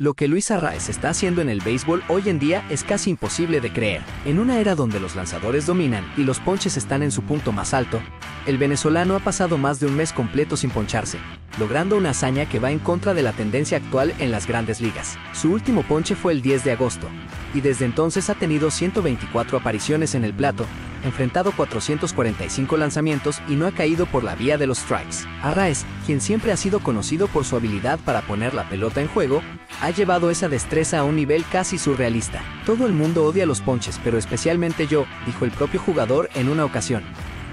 Lo que Luis Arraez está haciendo en el béisbol hoy en día es casi imposible de creer. En una era donde los lanzadores dominan y los ponches están en su punto más alto, el venezolano ha pasado más de un mes completo sin poncharse, logrando una hazaña que va en contra de la tendencia actual en las grandes ligas. Su último ponche fue el 10 de agosto, y desde entonces ha tenido 124 apariciones en el plato, enfrentado 445 lanzamientos y no ha caído por la vía de los strikes. Arraez, quien siempre ha sido conocido por su habilidad para poner la pelota en juego, ha llevado esa destreza a un nivel casi surrealista. Todo el mundo odia los ponches, pero especialmente yo, dijo el propio jugador en una ocasión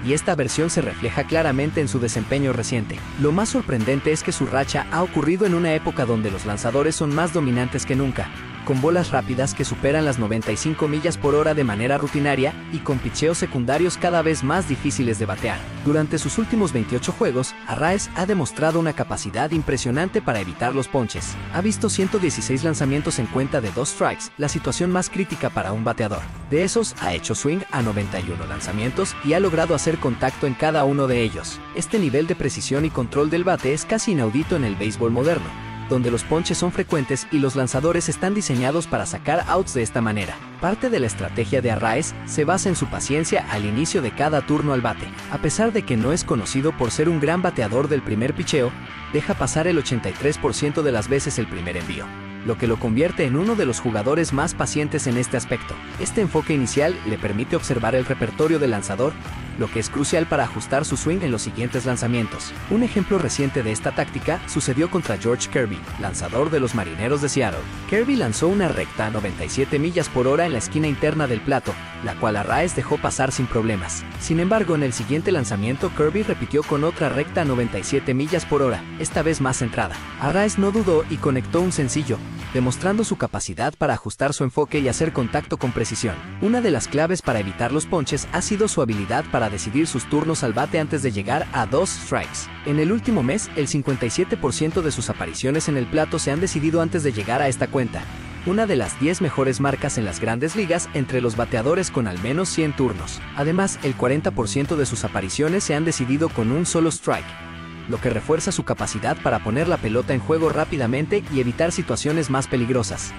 y esta versión se refleja claramente en su desempeño reciente. Lo más sorprendente es que su racha ha ocurrido en una época donde los lanzadores son más dominantes que nunca, con bolas rápidas que superan las 95 millas por hora de manera rutinaria y con picheos secundarios cada vez más difíciles de batear. Durante sus últimos 28 juegos, Arraez ha demostrado una capacidad impresionante para evitar los ponches. Ha visto 116 lanzamientos en cuenta de dos strikes, la situación más crítica para un bateador. De esos, ha hecho swing a 91 lanzamientos y ha logrado hacer contacto en cada uno de ellos. Este nivel de precisión y control del bate es casi inaudito en el béisbol moderno donde los ponches son frecuentes y los lanzadores están diseñados para sacar outs de esta manera. Parte de la estrategia de Arraez se basa en su paciencia al inicio de cada turno al bate. A pesar de que no es conocido por ser un gran bateador del primer picheo, deja pasar el 83% de las veces el primer envío lo que lo convierte en uno de los jugadores más pacientes en este aspecto. Este enfoque inicial le permite observar el repertorio del lanzador lo que es crucial para ajustar su swing en los siguientes lanzamientos. Un ejemplo reciente de esta táctica sucedió contra George Kirby, lanzador de los Marineros de Seattle. Kirby lanzó una recta a 97 millas por hora en la esquina interna del plato, la cual Arraez dejó pasar sin problemas. Sin embargo, en el siguiente lanzamiento Kirby repitió con otra recta a 97 millas por hora, esta vez más centrada. Arraez no dudó y conectó un sencillo, demostrando su capacidad para ajustar su enfoque y hacer contacto con precisión. Una de las claves para evitar los ponches ha sido su habilidad para decidir sus turnos al bate antes de llegar a dos strikes. En el último mes, el 57% de sus apariciones en el plato se han decidido antes de llegar a esta cuenta, una de las 10 mejores marcas en las grandes ligas entre los bateadores con al menos 100 turnos. Además, el 40% de sus apariciones se han decidido con un solo strike, lo que refuerza su capacidad para poner la pelota en juego rápidamente y evitar situaciones más peligrosas.